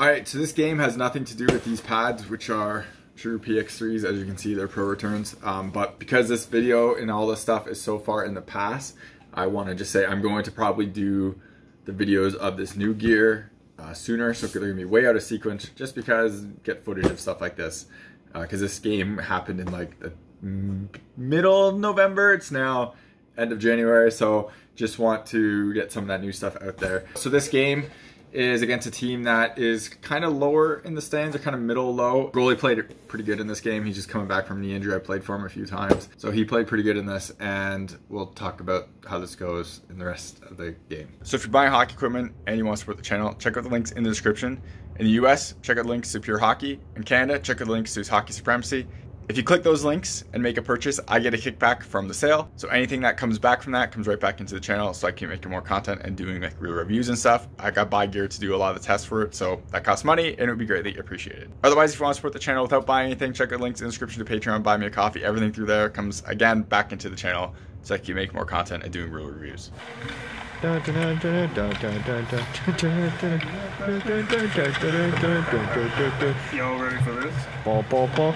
Alright, so this game has nothing to do with these pads, which are true PX3s. As you can see, they're pro returns. Um, but because this video and all this stuff is so far in the past, I want to just say I'm going to probably do the videos of this new gear uh, sooner. So they're to be way out of sequence just because get footage of stuff like this. Because uh, this game happened in like the middle of November. It's now end of January. So just want to get some of that new stuff out there. So this game is against a team that is kind of lower in the stands, or kind of middle low. Goalie played pretty good in this game. He's just coming back from knee injury. I played for him a few times. So he played pretty good in this, and we'll talk about how this goes in the rest of the game. So if you're buying hockey equipment and you want to support the channel, check out the links in the description. In the US, check out the links to Pure Hockey. In Canada, check out the links to Hockey Supremacy. If you click those links and make a purchase, I get a kickback from the sale. So anything that comes back from that comes right back into the channel so I keep making more content and doing like real reviews and stuff. I got buy gear to do a lot of the tests for it, so that costs money and it would be greatly appreciated. Otherwise, if you want to support the channel without buying anything, check out links in the description to Patreon, buy me a coffee. Everything through there comes again back into the channel so I keep making more content and doing real reviews. Y'all ready for this? Ball, ball, ball.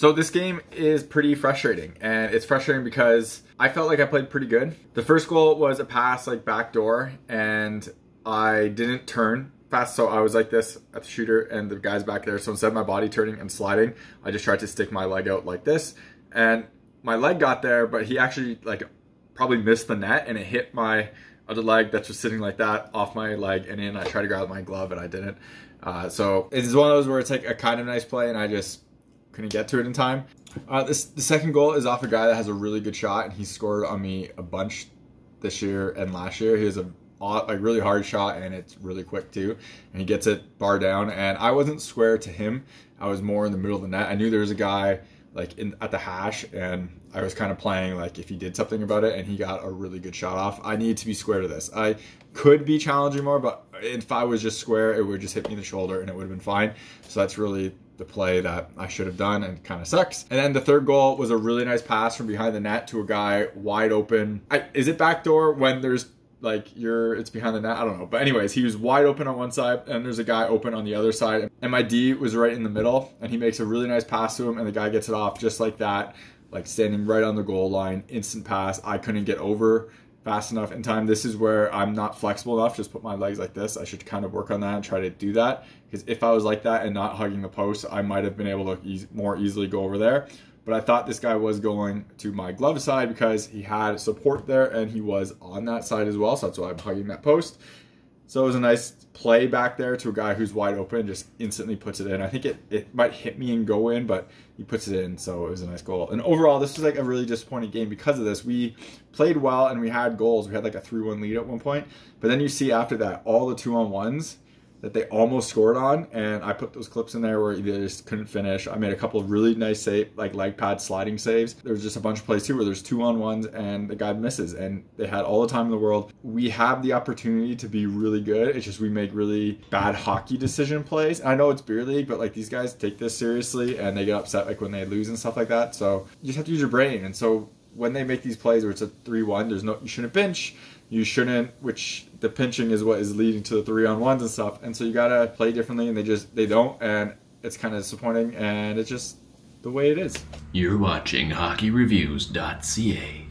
So this game is pretty frustrating, and it's frustrating because I felt like I played pretty good. The first goal was a pass like back door, and I didn't turn fast, so I was like this at the shooter, and the guy's back there. So instead of my body turning and sliding, I just tried to stick my leg out like this, and my leg got there, but he actually like probably missed the net, and it hit my other leg that's just sitting like that off my leg, and then I tried to grab my glove, and I didn't. Uh, so it's one of those where it's like a kind of nice play, and I just couldn't get to it in time. Uh, this, the second goal is off a guy that has a really good shot, and he scored on me a bunch this year and last year. He has a like really hard shot, and it's really quick too. And he gets it bar down, and I wasn't square to him. I was more in the middle of the net. I knew there was a guy like in at the hash, and I was kind of playing like if he did something about it, and he got a really good shot off. I need to be square to this. I could be challenging more, but if I was just square, it would just hit me in the shoulder, and it would have been fine. So that's really the play that I should have done and kind of sucks. And then the third goal was a really nice pass from behind the net to a guy wide open. I, is it backdoor when there's like you're it's behind the net i don't know but anyways he was wide open on one side and there's a guy open on the other side and my d was right in the middle and he makes a really nice pass to him and the guy gets it off just like that like standing right on the goal line instant pass i couldn't get over fast enough in time. This is where I'm not flexible enough. Just put my legs like this. I should kind of work on that and try to do that. Because if I was like that and not hugging the post, I might have been able to e more easily go over there. But I thought this guy was going to my glove side because he had support there and he was on that side as well. So that's why I'm hugging that post. So it was a nice play back there to a guy who's wide open, just instantly puts it in. I think it, it might hit me and go in, but he puts it in, so it was a nice goal. And overall, this was like a really disappointing game because of this. We played well and we had goals. We had like a 3-1 lead at one point, but then you see after that, all the two-on-ones, that they almost scored on, and I put those clips in there where they just couldn't finish. I made a couple of really nice save, like leg pad sliding saves. There was just a bunch of plays too where there's two on ones and the guy misses, and they had all the time in the world. We have the opportunity to be really good. It's just we make really bad hockey decision plays. And I know it's beer league, but like these guys take this seriously and they get upset like when they lose and stuff like that. So you just have to use your brain. And so when they make these plays where it's a three-one, there's no you shouldn't bench you shouldn't which the pinching is what is leading to the three on ones and stuff. And so you gotta play differently and they just they don't and it's kind of disappointing and it's just the way it is. You're watching hockeyreviews.ca